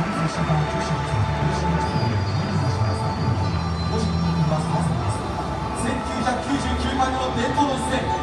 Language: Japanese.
1999年の伝統の一